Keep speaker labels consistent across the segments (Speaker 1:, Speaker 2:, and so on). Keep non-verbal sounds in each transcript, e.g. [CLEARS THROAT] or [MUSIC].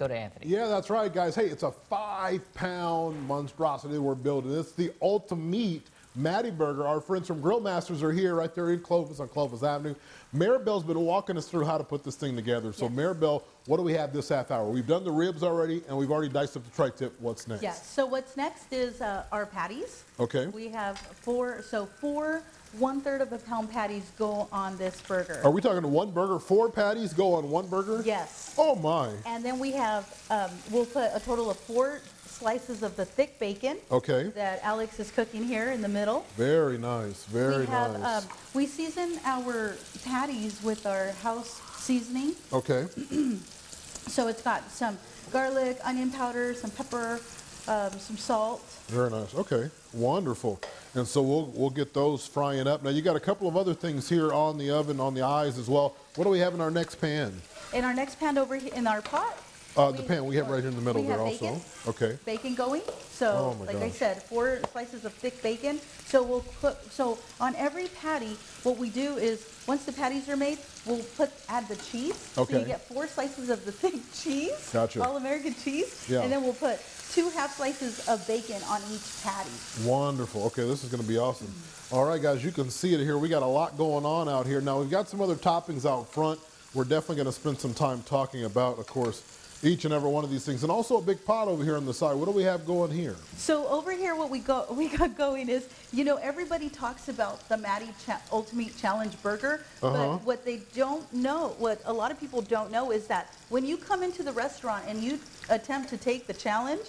Speaker 1: go to Anthony.
Speaker 2: Yeah, that's right, guys. Hey, it's a five-pound monstrosity we're building. It's the ultimate Matty Burger. Our friends from Grill Masters are here right there in Clovis on Clovis Avenue. Maribel's been walking us through how to put this thing together. So,
Speaker 3: Yes.
Speaker 2: Maribel, what do we have this half hour? We've done the ribs already, and we've already diced up the tri-tip. What's next?
Speaker 3: Yes. So what's next is uh, our patties.
Speaker 2: Okay.
Speaker 3: We have four, so four one third of a pound patties go on this burger.
Speaker 2: Are we talking to one burger? Four patties go on one burger?
Speaker 3: Yes.
Speaker 2: Oh, my.
Speaker 3: And then we have, um, we'll put a total of four slices of the thick bacon
Speaker 2: Okay.
Speaker 3: that Alex is cooking here in the middle.
Speaker 2: Very nice. Very
Speaker 3: we have,
Speaker 2: nice.
Speaker 3: um, we season our patties with our house seasoning.
Speaker 2: okay. [CLEARS THROAT]
Speaker 3: So it's got some garlic, onion powder, some pepper, um, some salt.
Speaker 2: Very nice. Okay, wonderful. And so we'll we'll get those frying up. Now you got a couple of other things here on the oven on the eyes as well. What do we have in our next pan?
Speaker 3: In our next pan over here, in our pot,
Speaker 2: Uh, the pan we have right here in the middle
Speaker 3: we
Speaker 2: there also.
Speaker 3: bacon.
Speaker 2: Okay.
Speaker 3: bacon going. So,
Speaker 2: Oh
Speaker 3: like I said, four slices of thick bacon. So we'll put, so on every patty, what we do is, once the patties are made, we'll put, add the cheese.
Speaker 2: Okay.
Speaker 3: So you get four slices of the [LAUGHS] thick cheese.
Speaker 2: Gotcha.
Speaker 3: All-American cheese.
Speaker 2: Yeah.
Speaker 3: And then we'll put two half slices of bacon on each patty.
Speaker 2: Wonderful. Okay, this is going to be awesome. All right, guys, you can see it here. We got a lot going on out here. Now we've got some other toppings out front. We're definitely going to spend some time talking about, of course, each and every one of these things, and also a big pot over here on the side. What do we have going here?
Speaker 3: So over here, what we go [LAUGHS] we got going is, you know, everybody talks about the Matty Cha- Ultimate Challenge Burger,
Speaker 2: Uh-huh.
Speaker 3: but what they don't know, what a lot of people don't know, is that when you come into the restaurant and you attempt to take the challenge,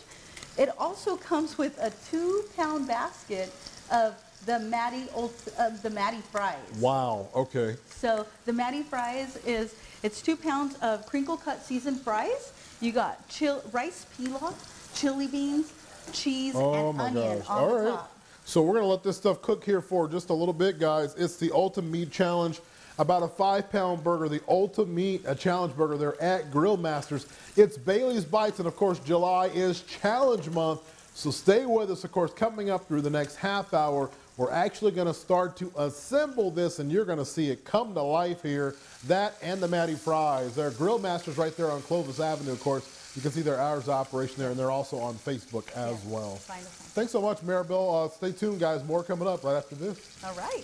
Speaker 3: it also comes with a two-pound basket of the Matty of uh, the Matty fries.
Speaker 2: Wow. Okay.
Speaker 3: So the Matty fries is it's two pounds of crinkle cut seasoned fries. You got chill, rice pilaf, chili beans, cheese,
Speaker 2: Oh
Speaker 3: and onion
Speaker 2: gosh.
Speaker 3: on
Speaker 2: All
Speaker 3: the
Speaker 2: right.
Speaker 3: top.
Speaker 2: So we're going to let this stuff cook here for just a little bit, guys. It's the Ultimate Meat Challenge. About a five pound burger, the Ultimate Meat a Challenge Burger. They're at Grill Masters. It's Bailey's Bites, and of course, July is Challenge Month. So stay with us, of course, coming up through the next half hour. We're actually going to start to assemble this, and you're going to see it come to life here. That and the Matty Fries. They're Grill Masters right there on Clovis Avenue, of course. You can see their hours of operation there, and they're also on Facebook as
Speaker 3: Yeah,
Speaker 2: well.
Speaker 3: find us on-
Speaker 2: Thanks so much, Maribel. Uh, stay tuned, guys. More coming up right after this.
Speaker 3: All right.